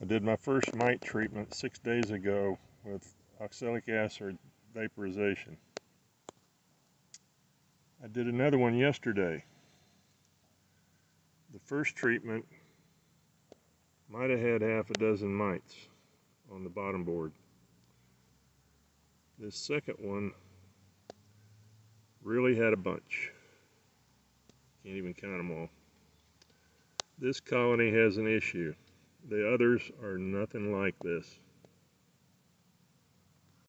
I did my first mite treatment six days ago with oxalic acid vaporization. I did another one yesterday. The first treatment might have had half a dozen mites on the bottom board. This second one really had a bunch. Can't even count them all. This colony has an issue. The others are nothing like this.